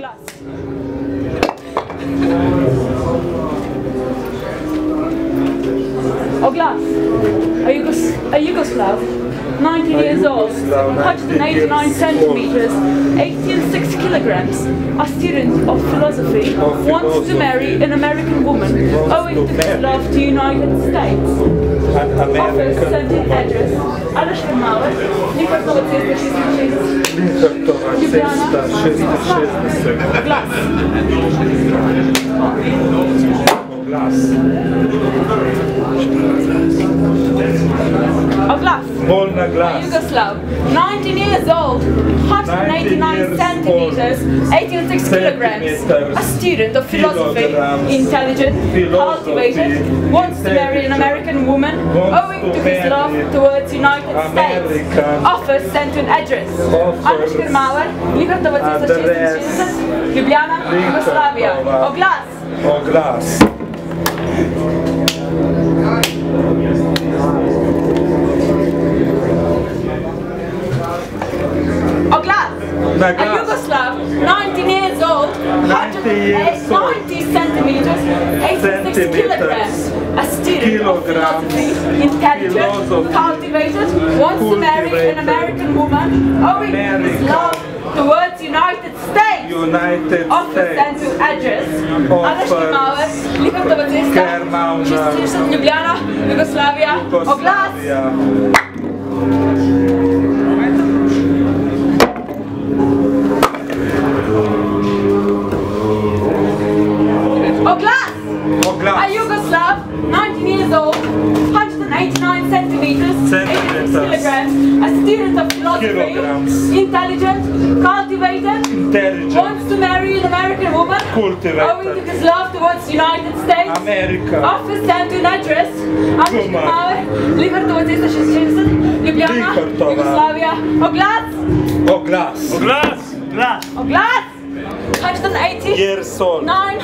Oglas. Oglas, oh, a, Yugos- a Yugoslav, 19 years old, Yugoslav, 189 centimeters, 86 kilograms, a student of philosophy, wants to marry an American woman, owing to to his love to United States. Office sending address. Ależ Yugoslav. 19 years old. Hot 89 centimeters, 86 kilograms, a student of philosophy, intelligent, cultivated, wants to marry an American woman owing to his love towards United States. Offer sent to an address. Anushka Шкермауер, Ljubljana, Yugoslavia. Oglas! Oglas! Centimeters. kilograms. A Kilograms. intelligent, cultivated, wants to marry an. American woman, owing to his love towards United States. United States. address. Małe, Libertowa 300, Kermauna. 360 Ljubljana, Jugoslavia. Oglas. Jugoslavia. Oglas. 86 kilograms, a student of philosophy, Kilograms. intelligent, cultivated, Intelligent. wants to marry an American woman, Cultivated. owing to his love towards United States. America. Office sent to an address, Amish Guma. Mauer, Libertowa 360, Ljubljana, Libertowa. Yugoslavia, Oglas, Oglas. Glass! Glass! Oglas, 180 Years old. 9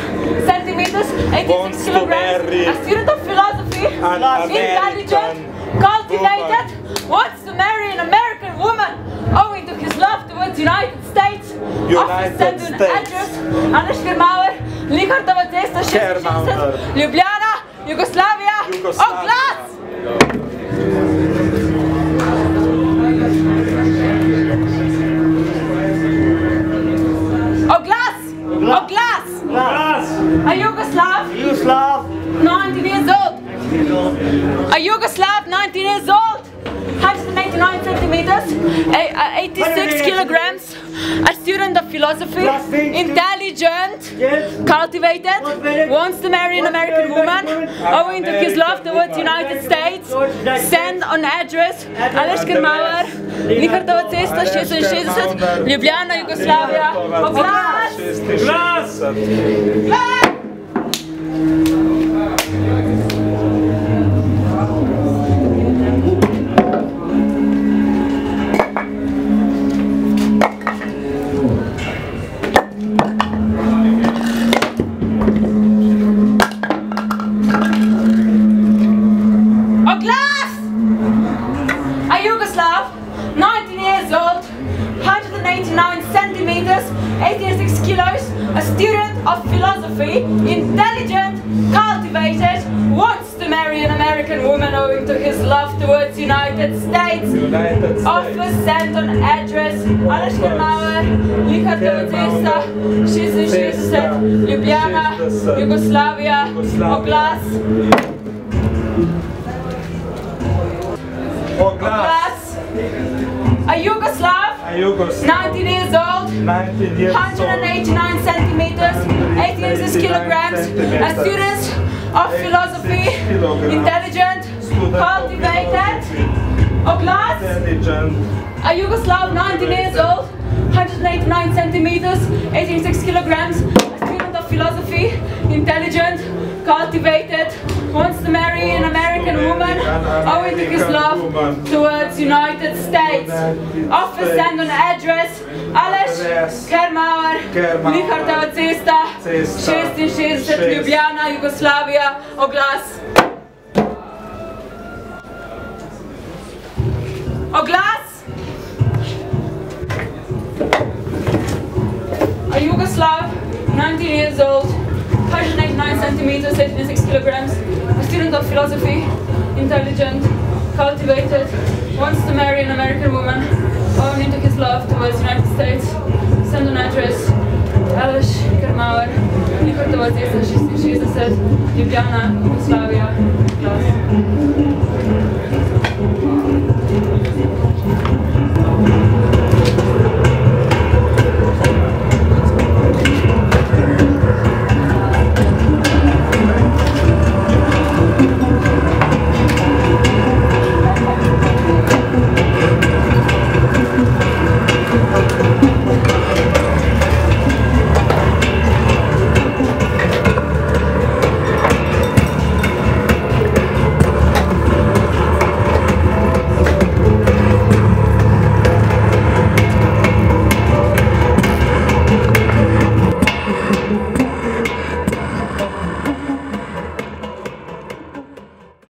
centimeters, 86 kilograms, a student of philosophy, an intelligent, American cultivated, wants to marry an American woman, owing to his love towards United States. United sent to an States. address, Anish Firmauer, Linhartova 260, Kermauer. Ljubljana, Jugoslavia, oh, Jugoslavia. Oglas! Oglas! Oglas! Glass! A Yugoslav, Yugoslav! 19 years old. A Yugoslav, 19 years old. 189 centimeters, a- a- 86 kilograms. A student of philosophy, intelligent, cultivated, wants to marry an American woman, owing to his love towards United States. Send on address. Aleška Mauer, Linhartova cesta 660, Ljubljana, Jugoslavia. Glass! Oglas! 86 kilos, a student of philosophy, intelligent, cultivated, wants to marry an American woman owing to his love towards United States. United Offer States. sent on address Aleš Kermauer, Linhartova cesta, 660, Ljubljana, 60, Jugoslavia, Jugoslavia. Oglas. Oglas. Glass. A Yugoslav, A Yugoslav. 19 years old, 19 years old. 189 centimeters, 86 kilograms, a student of philosophy, kilograms. intelligent, Student cultivated. A. Intelligent. A Yugoslav, 19 years old, 189 centimeters, 86 kilograms, a student of philosophy, intelligent, cultivated, wants to marry an American woman, owing his love towards United States. Office send an address, Aleš Address. Kermauer, cesta, Cesta. 66, Šest. Ljubljana, Jugoslavia, oglas. Oglas! A Yugoslav centimeters, 86 kilograms, a student of philosophy, intelligent, cultivated, wants to marry an American woman, born into his love towards the United States, send an address, Aleš Kermauer, Nikotovac 1660, Ljubljana, Yugoslavia,